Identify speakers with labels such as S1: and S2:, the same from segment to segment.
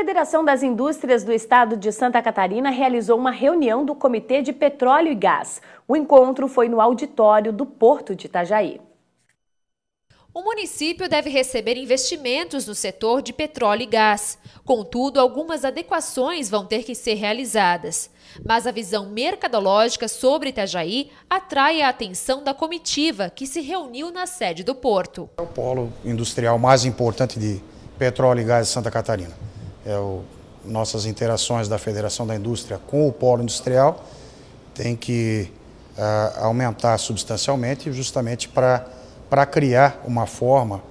S1: Federação das Indústrias do Estado de Santa Catarina realizou uma reunião do Comitê de Petróleo e Gás. O encontro foi no auditório do Porto de Itajaí.
S2: O município deve receber investimentos no setor de petróleo e gás. Contudo, algumas adequações vão ter que ser realizadas. Mas a visão mercadológica sobre Itajaí atrai a atenção da comitiva que se reuniu na sede do porto.
S3: É o polo industrial mais importante de petróleo e gás de Santa Catarina. É o, nossas interações da Federação da Indústria com o polo industrial tem que uh, aumentar substancialmente justamente para criar uma forma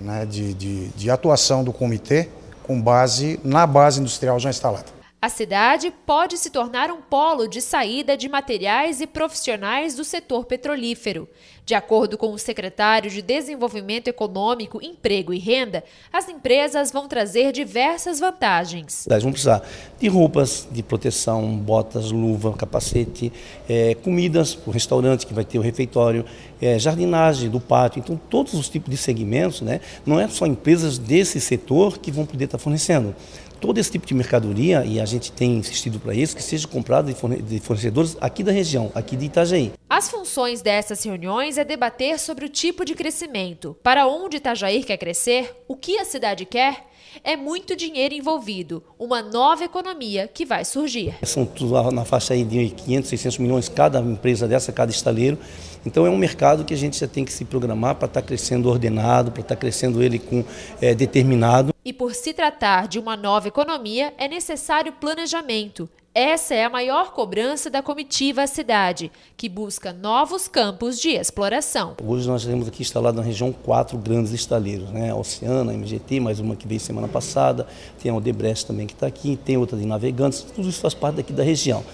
S3: né, de, de, de atuação do comitê com base na base industrial já instalada.
S2: A cidade pode se tornar um polo de saída de materiais e profissionais do setor petrolífero. De acordo com o secretário de Desenvolvimento Econômico, Emprego e Renda, as empresas vão trazer diversas vantagens.
S4: Elas vão precisar de roupas de proteção, botas, luva, capacete, é, comidas para o restaurante que vai ter o refeitório, é, jardinagem do pátio. Então, todos os tipos de segmentos, né, não é só empresas desse setor que vão poder estar fornecendo todo esse tipo de mercadoria, e a gente tem insistido para isso, que seja comprado de fornecedores aqui da região, aqui de Itajaí.
S2: As funções dessas reuniões é debater sobre o tipo de crescimento, para onde Itajaí quer crescer, o que a cidade quer é muito dinheiro envolvido, uma nova economia que vai surgir.
S4: São tudo na faixa aí de 500, 600 milhões cada empresa dessa, cada estaleiro. Então é um mercado que a gente já tem que se programar para estar tá crescendo ordenado, para estar tá crescendo ele com é, determinado.
S2: E por se tratar de uma nova economia, é necessário planejamento essa é a maior cobrança da comitiva à cidade, que busca novos campos de exploração.
S4: Hoje nós temos aqui instalado na região quatro grandes estaleiros, né? A Oceana, a MGT, mais uma que veio semana passada, tem a Odebrecht também que está aqui, tem outra de Navegantes, tudo isso faz parte daqui da região.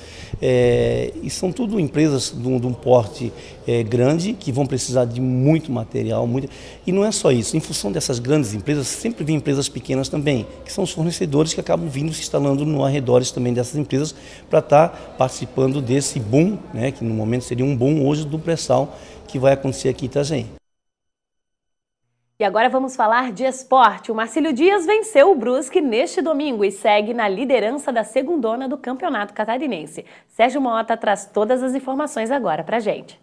S4: É, e são tudo empresas de um, de um porte é, grande que vão precisar de muito material. Muito... E não é só isso, em função dessas grandes empresas, sempre vem empresas pequenas também, que são os fornecedores que acabam vindo se instalando no arredores também dessas empresas para estar tá participando desse boom, né, que no momento seria um boom hoje do pré-sal que vai acontecer aqui em Itajaí.
S1: E agora vamos falar de esporte. O Marcílio Dias venceu o Brusque neste domingo e segue na liderança da segundona do Campeonato Catarinense. Sérgio Mota traz todas as informações agora para gente.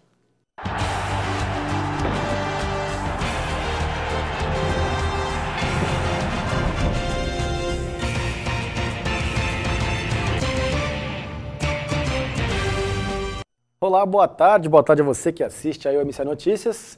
S5: Olá, boa tarde, boa tarde a você que assiste aí o MC Notícias.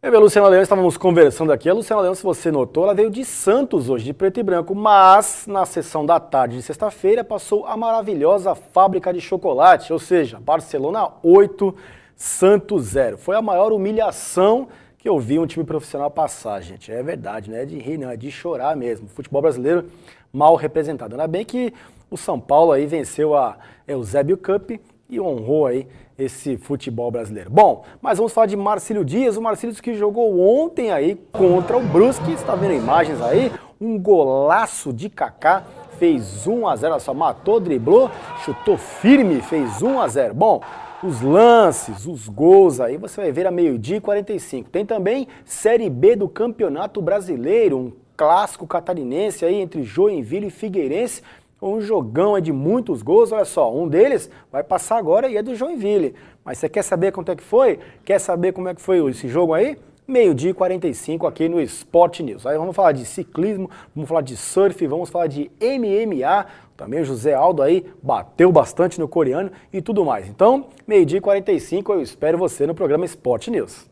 S5: Eu e a Luciana Leão estávamos conversando aqui. A Luciana Leão, se você notou, ela veio de Santos hoje, de preto e branco, mas na sessão da tarde de sexta-feira passou a maravilhosa fábrica de chocolate, ou seja, Barcelona 8, Santos 0. Foi a maior humilhação que eu vi um time profissional passar, gente. É verdade, não é de rir, não, é de chorar mesmo. futebol brasileiro mal representado. Ainda bem que o São Paulo aí venceu a Eusébio Cup e honrou aí esse futebol brasileiro. Bom, mas vamos falar de Marcílio Dias, o Marcílio que jogou ontem aí contra o Brusque, está vendo imagens aí, um golaço de Kaká, fez 1 a 0, olha só, matou, driblou, chutou firme, fez 1 a 0. Bom, os lances, os gols aí, você vai ver a meio-dia e 45. Tem também Série B do Campeonato Brasileiro, um clássico catarinense aí entre Joinville e Figueirense um jogão é de muitos gols, olha só, um deles vai passar agora e é do Joinville. Mas você quer saber quanto é que foi? Quer saber como é que foi esse jogo aí? Meio-dia e 45 aqui no Sport News. Aí vamos falar de ciclismo, vamos falar de surf, vamos falar de MMA. Também o José Aldo aí bateu bastante no coreano e tudo mais. Então, meio-dia e 45, eu espero você no programa Sport News.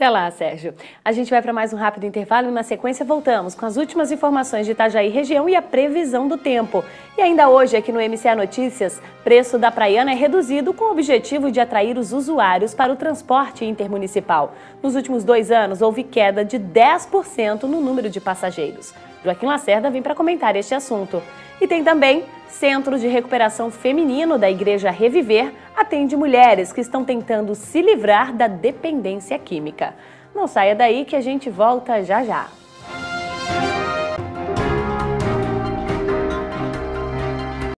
S1: Até lá, Sérgio. A gente vai para mais um rápido intervalo e na sequência voltamos com as últimas informações de Itajaí região e a previsão do tempo. E ainda hoje aqui no MCA Notícias, preço da Praiana é reduzido com o objetivo de atrair os usuários para o transporte intermunicipal. Nos últimos dois anos houve queda de 10% no número de passageiros. Joaquim Lacerda vem para comentar este assunto. E tem também Centro de Recuperação Feminino da Igreja Reviver atende mulheres que estão tentando se livrar da dependência química. Não saia daí que a gente volta já já.